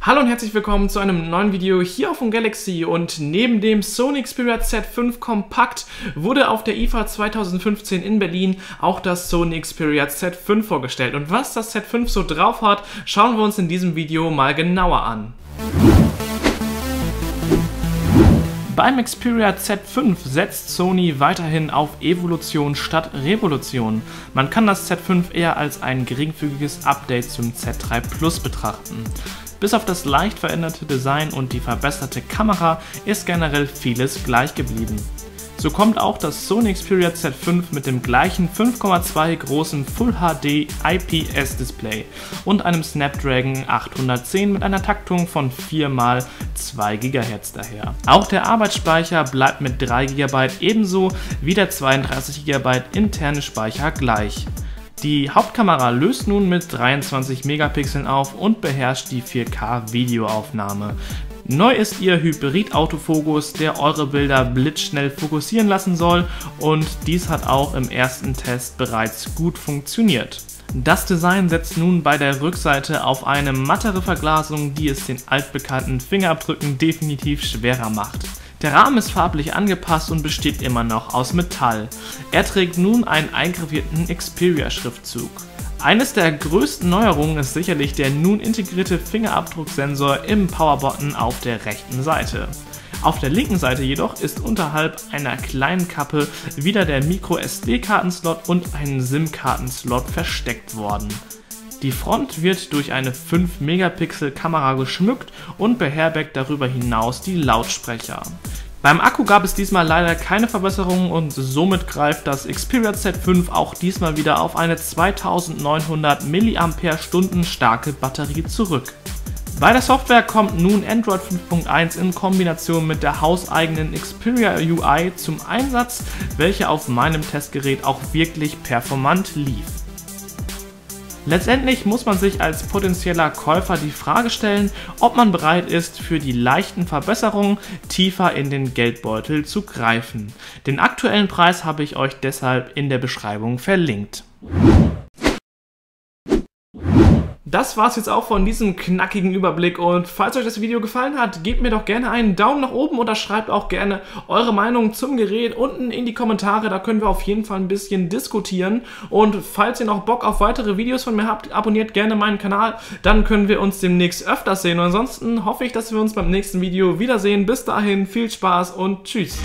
Hallo und herzlich willkommen zu einem neuen Video hier auf dem Galaxy und neben dem Sony Xperia Z5 Kompakt wurde auf der IFA 2015 in Berlin auch das Sony Xperia Z5 vorgestellt und was das Z5 so drauf hat, schauen wir uns in diesem Video mal genauer an. Beim Xperia Z5 setzt Sony weiterhin auf Evolution statt Revolution. Man kann das Z5 eher als ein geringfügiges Update zum Z3 Plus betrachten. Bis auf das leicht veränderte Design und die verbesserte Kamera ist generell vieles gleich geblieben. So kommt auch das Sony Xperia Z5 mit dem gleichen 5,2 großen Full HD IPS Display und einem Snapdragon 810 mit einer Taktung von 4 x 2 GHz daher. Auch der Arbeitsspeicher bleibt mit 3 GB ebenso wie der 32 GB interne Speicher gleich. Die Hauptkamera löst nun mit 23 Megapixeln auf und beherrscht die 4K Videoaufnahme. Neu ist ihr Hybrid-Autofokus, der eure Bilder blitzschnell fokussieren lassen soll und dies hat auch im ersten Test bereits gut funktioniert. Das Design setzt nun bei der Rückseite auf eine mattere Verglasung, die es den altbekannten Fingerabdrücken definitiv schwerer macht. Der Rahmen ist farblich angepasst und besteht immer noch aus Metall. Er trägt nun einen eingravierten Xperia-Schriftzug. Eines der größten Neuerungen ist sicherlich der nun integrierte Fingerabdrucksensor im Powerbutton auf der rechten Seite. Auf der linken Seite jedoch ist unterhalb einer kleinen Kappe wieder der Micro-SD-Kartenslot und ein SIM-Kartenslot versteckt worden. Die Front wird durch eine 5 Megapixel Kamera geschmückt und beherbergt darüber hinaus die Lautsprecher. Beim Akku gab es diesmal leider keine Verbesserungen und somit greift das Xperia Z5 auch diesmal wieder auf eine 2900 mAh starke Batterie zurück. Bei der Software kommt nun Android 5.1 in Kombination mit der hauseigenen Xperia UI zum Einsatz, welche auf meinem Testgerät auch wirklich performant lief. Letztendlich muss man sich als potenzieller Käufer die Frage stellen, ob man bereit ist, für die leichten Verbesserungen tiefer in den Geldbeutel zu greifen. Den aktuellen Preis habe ich euch deshalb in der Beschreibung verlinkt. Das war's jetzt auch von diesem knackigen Überblick. Und falls euch das Video gefallen hat, gebt mir doch gerne einen Daumen nach oben oder schreibt auch gerne eure Meinung zum Gerät unten in die Kommentare, da können wir auf jeden Fall ein bisschen diskutieren. Und falls ihr noch Bock auf weitere Videos von mir habt, abonniert gerne meinen Kanal, dann können wir uns demnächst öfters sehen. Und ansonsten hoffe ich, dass wir uns beim nächsten Video wiedersehen. Bis dahin, viel Spaß und tschüss!